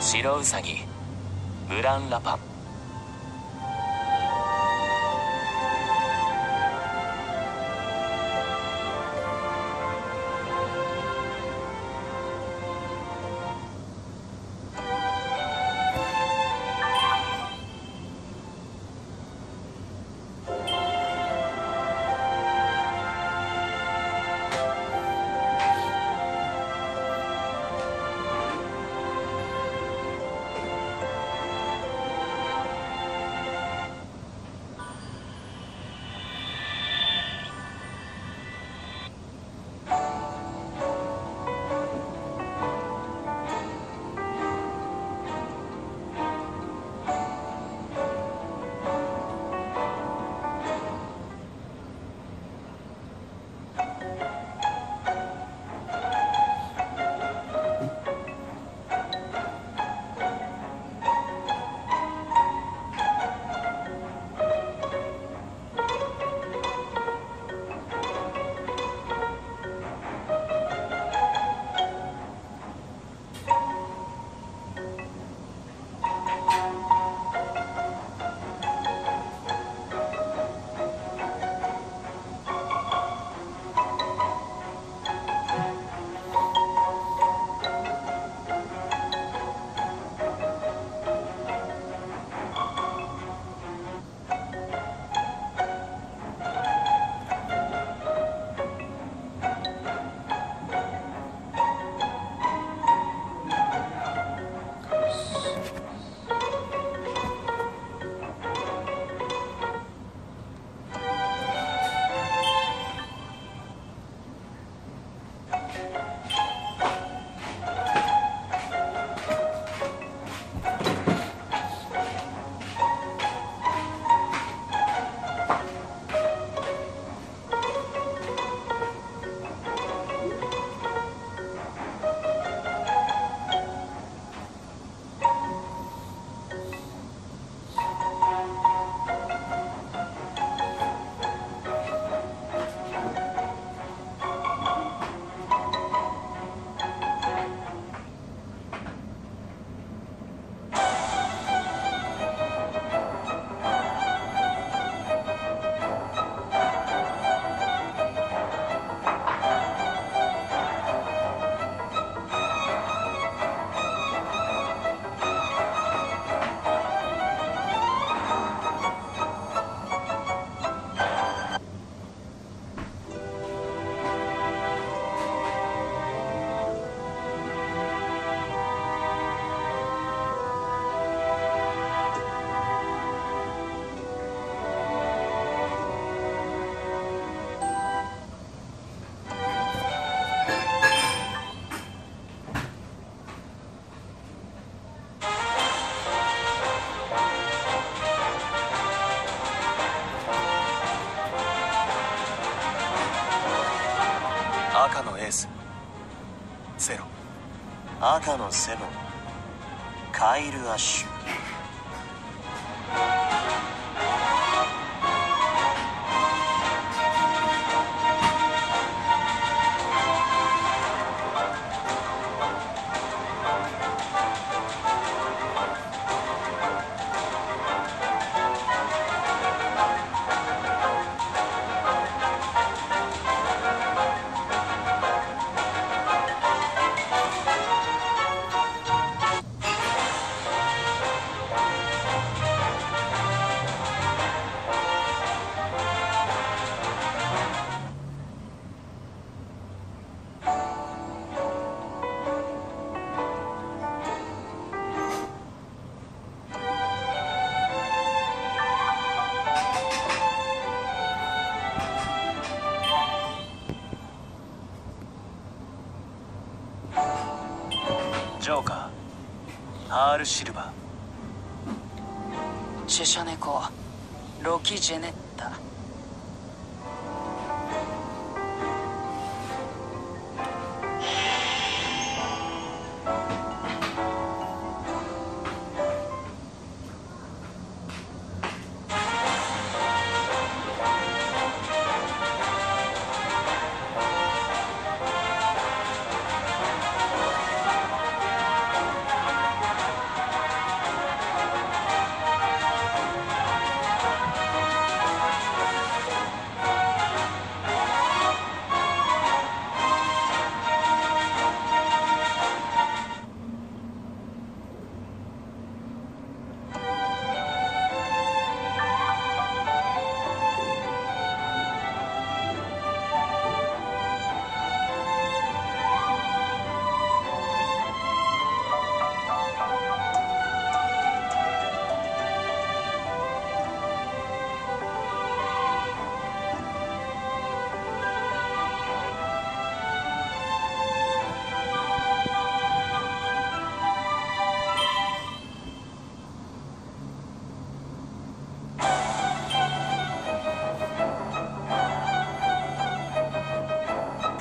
白ウサギブラン・ラパン。ゼロ。赤のセブンカイル・アッシュ。ジョーカー。ハール・シルバー。チェシャネコ。ロキ・ジェネッタ。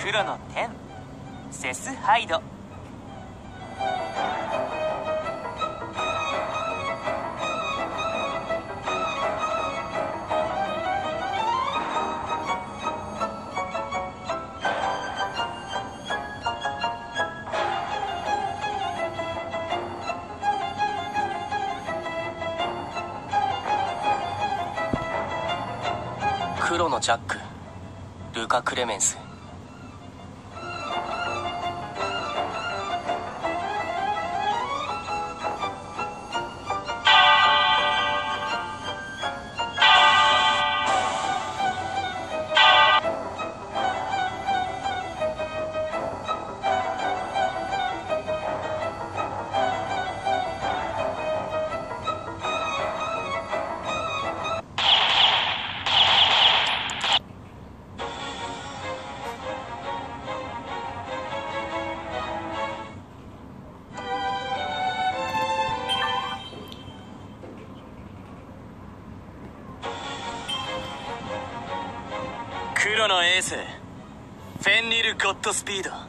黒の天セスハイド。黒のジャックルカ・クレメンス。黒のエースフェンリル・ゴッドスピード。